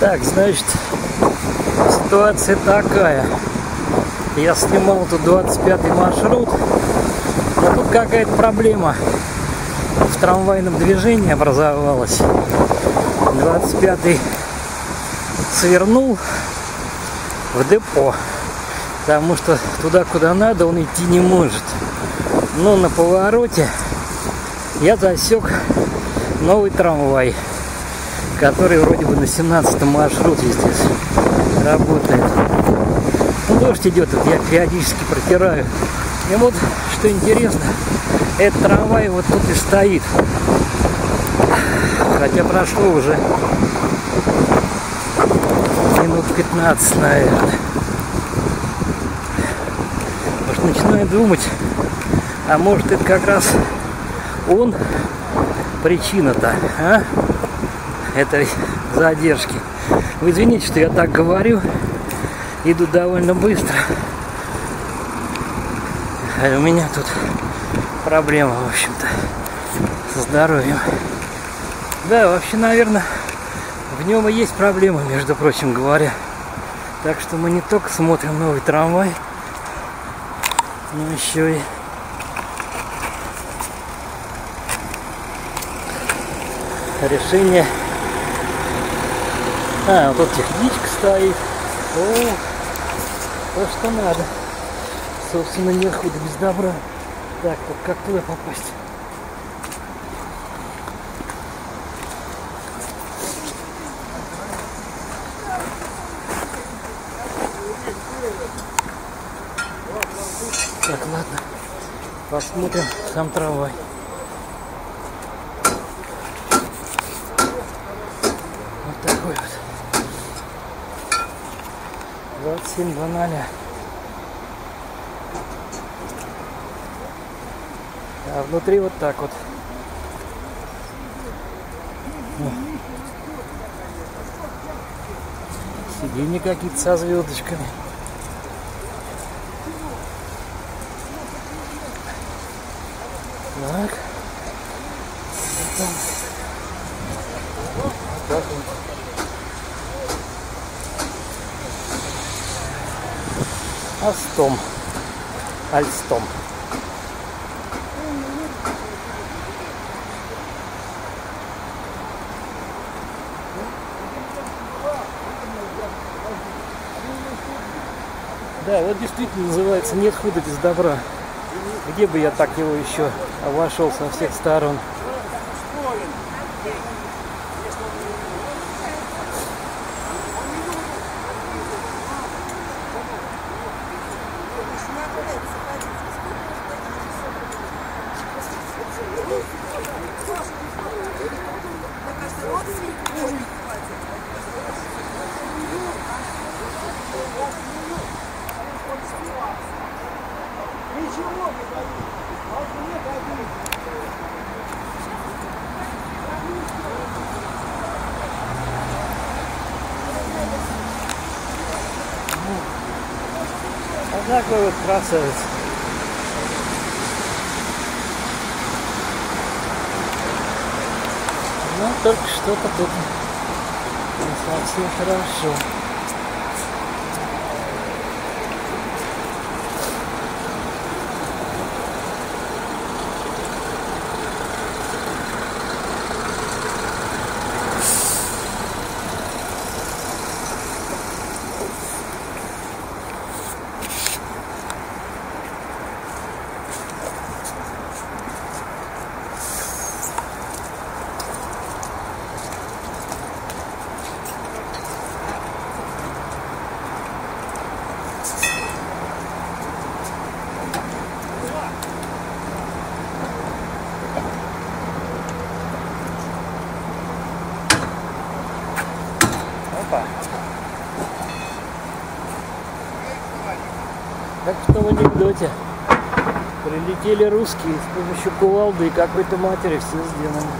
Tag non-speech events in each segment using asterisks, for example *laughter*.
Так, значит, ситуация такая. Я снимал тут 25 маршрут, но тут какая-то проблема в трамвайном движении образовалась. 25 свернул в депо, потому что туда, куда надо, он идти не может. Но на повороте я засек новый трамвай который вроде бы на 17 маршруте здесь работает. Ну, дождь идет, вот я периодически протираю. И вот, что интересно, этот трамвай вот тут и стоит. Хотя прошло уже минут 15, наверное. Может, начинаю думать, а может это как раз он причина-то, а? Этой задержки. Вы извините, что я так говорю. Иду довольно быстро. А у меня тут проблема, в общем-то, со здоровьем. Да, вообще, наверное, в нем и есть проблема, между прочим говоря. Так что мы не только смотрим новый трамвай, но еще и решение а, вот тут техничка стоит. О, то, что надо. Собственно, нет худа без добра. Так, вот как туда попасть? Так, ладно. Посмотрим сам трамвай. 27.00. А внутри вот так вот. Сиденья какие-то со звездочками. Так. Вот так вот. Астом. Альстом. Да, вот действительно называется «Нет худа без добра». Где бы я так его еще обошел со всех сторон? Такой вот красавец. Но только что-то тут не совсем хорошо. Как в том анекдоте. Прилетели русские с помощью кувалды и какой-то матери все сделано.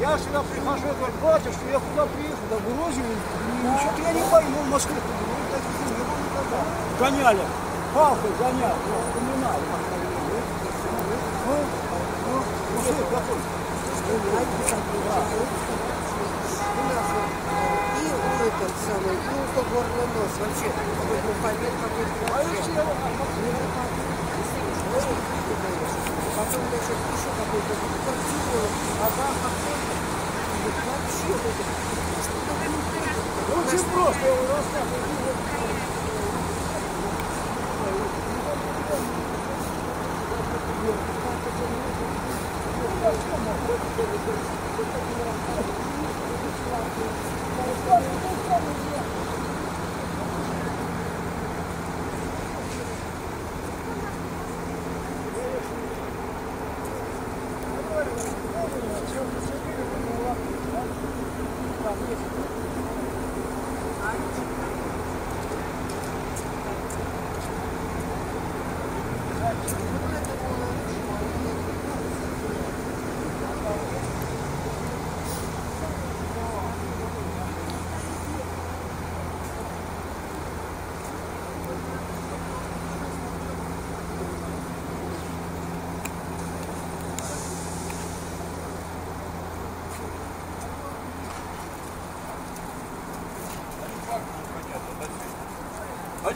Я сюда говорю, батюшка, я куда приехал, да в Грузию, ничего я не пойму, в Москве. Ну, никогда. Гоняли, палкой гоняли, я вспоминаю. Ну, ну, мужик какой. И у этот самый, ну, по горло нос, вообще, какой алфавит какой-то. Потом, значит, еще какой-то квартиру, ага, какой-то. Очень просто, я его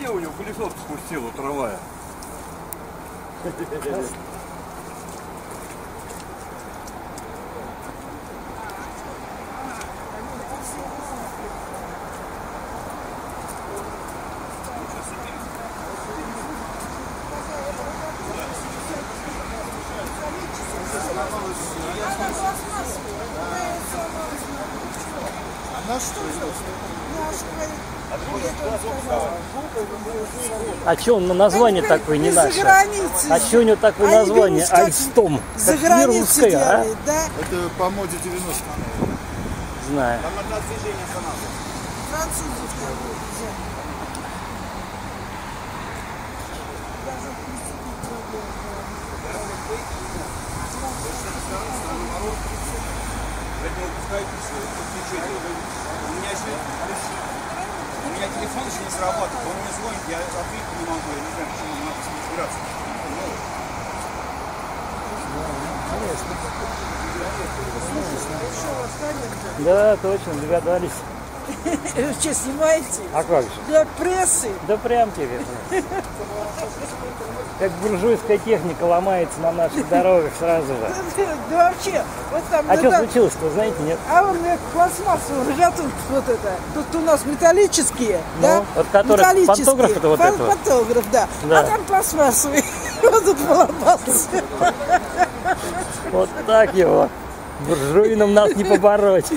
где у него колесо спустило трамвая? А что он на название такое не наше? А что у него такое Они название? берут, Альстом. За границей русское, а? да? Это по моде 90 Знаю. Французов там вот взяли. Даже приступить трудно. У меня еще... У меня телефон еще не срабатывает, он мне звонит, я ответить не могу, я не знаю, почему надо с ним разбираться. Да, точно, догадались. Вы что, снимаете? А как же? Для прессы. Да прям тебе. Как буржуйская техника ломается на наших дорогах сразу же. Да вообще, вот там... А ну, что случилось-то, знаете, нет? А он мне пластмассовый лежат тут вот это. Тут у нас металлические, да? вот Металлические. пантограф это вот это да. Да. А там пластмассовый. *laughs* Вот тут поломался. Вот так его. Буржуином нас не побороть.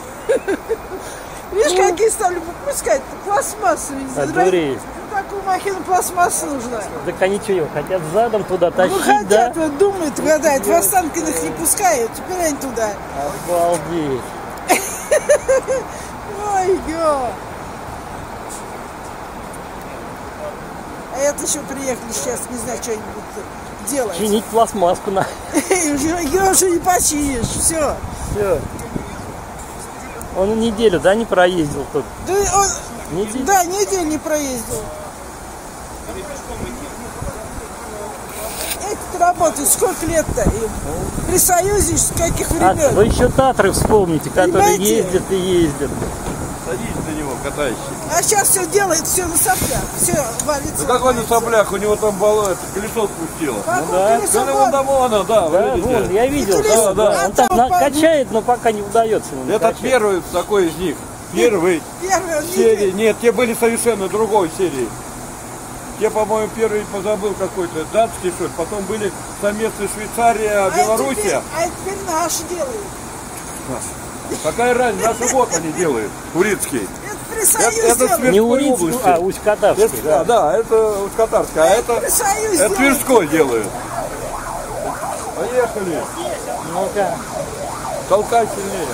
Видишь, какие стали выпускать? Пластмассовые. Одуреть. Ну, такую махину пластмасса нужна. Так они что, его хотят задом туда Ну, тащить, хотят, да? вот думают, гадают, в Останкиных не пускают, теперь они туда. Обалдеть. *laughs* Ой, ё. А это еще приехали сейчас, не знаю, что они будут делать. Чинить пластмасску на. *laughs* Ее уже не починишь, все. Все. Он неделю, да, не проездил тут? Да, он, Неделю. да, неделю не проездил. Эти работают сколько лет-то им? При Союзе с каких А, времен? вы еще Татры вспомните, которые Понимаете? ездят и ездят. Садись катайся. А сейчас все делает, все на соплях, все валится. Да какой на соплях, у него там было, это, колесо спустило. Какое да. колесо Да вон? вон да, Да, вон, я видел. колесо, Да, да. Он там на- по- качает, но пока не удается ему Это накачать. первый такой из них. Первый Первый серии. Нет, те были совершенно другой серии. Те, по-моему, первый позабыл какой-то, датский, что ли. Потом были совместно Швейцария, А это теперь- Белоруссия. А это теперь наши делают. Какая разница, наши вот они делают, турецкий. Это при Это. Тверской Не Урицк, области. а Усть-Катавский, Это- да. да. это Катарская, а это, это. Тверской делают. Поехали. Ну-ка. Толкай сильнее.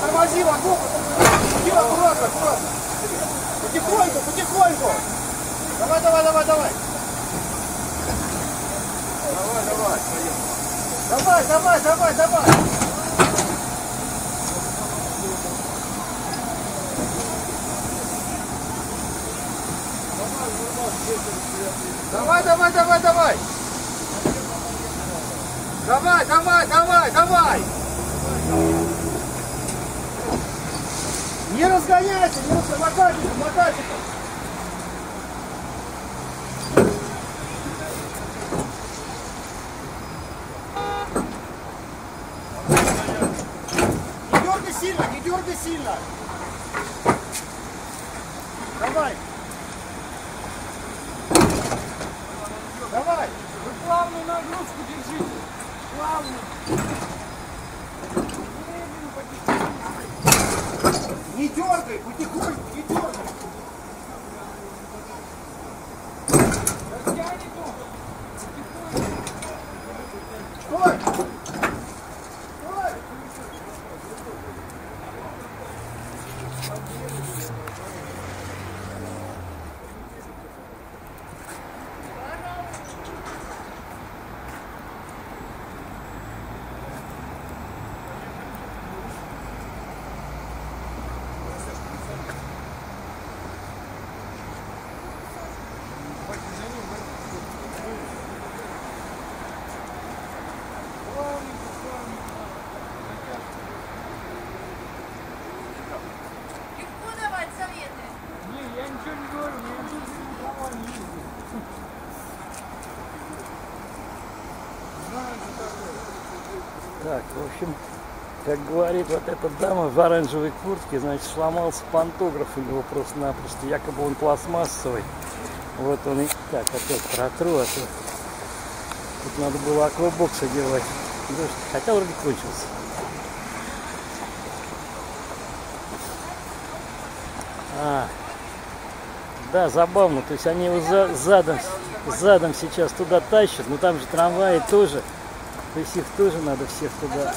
Тормози, вагон, иди аккуратно, аккуратно. Потихоньку, потихоньку. Давай, давай, давай, давай. Давай, давай, поехали. Давай, давай, давай, давай. Давай, давай, давай, давай. Давай, давай, давай, давай. Не разгоняйся, не разгоняйся, мотатиком, мотатиком. Не дергай в общем, как говорит вот эта дама в оранжевой куртке, значит, сломался пантограф у него просто-напросто, якобы он пластмассовый. Вот он и... Так, опять протру, а то тут надо было аквабокс одевать. Дождь, хотя вроде кончился. А, да, забавно, то есть они его за- задом, задом сейчас туда тащат, но там же трамваи тоже, то есть их тоже надо всех туда.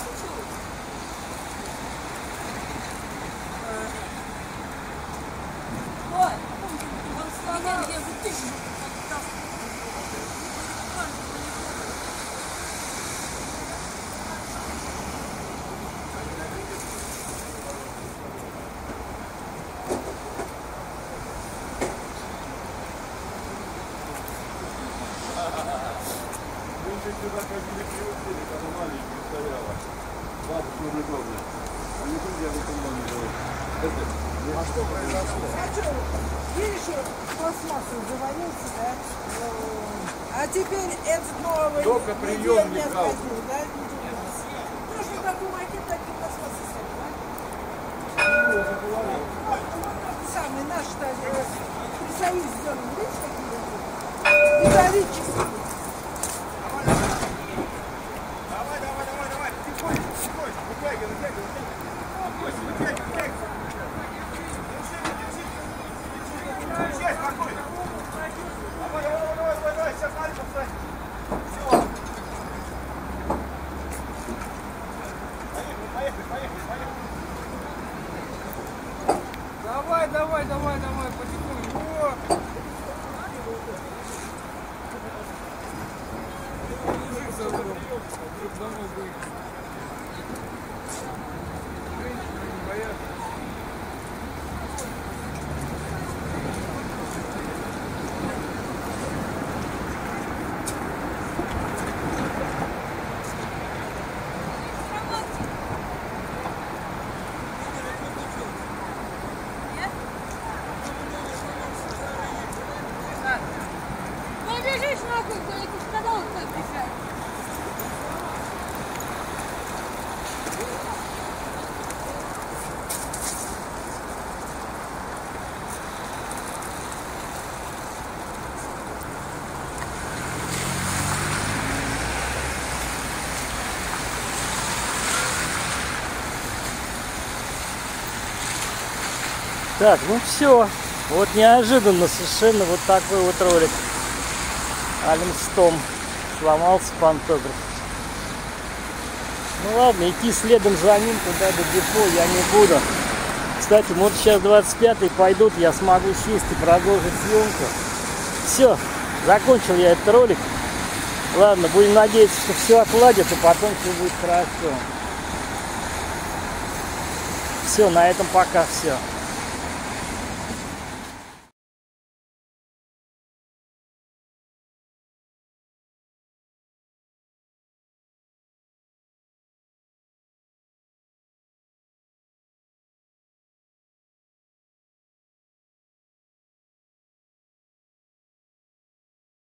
Ой, он сломал. Я вытащу. Видишь, пластмассу завалился, да? А теперь этот новый... Только приемник не отходил, да? Нужно такую макет, такие пластмассы Самый наш, что ли, при союзе сделан, видишь, какие? Металлические. Давай, давай, давай, давай, потихоньку, потихоньку, вытягивай, вытягивай, вытягивай. Вытягивай, вытягивай. Держи, держи. Держи, спокойно. Давай, давай, давай, давай, давай, сейчас маленько встань. Все. Поехали, поехали, поехали, поехали. Давай, давай, давай, давай, потихоньку. О! Мужик за рулем. Вдруг домой выехал. Женщины не боятся. Ну, бежишь нахуй, кто не сказал, кто бежать. Так, ну все. Вот неожиданно совершенно вот такой вот ролик. Алимстом. Сломался пантограф. Ну ладно, идти следом за ним туда до депо я не буду. Кстати, вот сейчас 25-й пойдут, я смогу сесть и продолжить съемку. Все, закончил я этот ролик. Ладно, будем надеяться, что все отладится, потом все будет хорошо. Все, на этом пока все.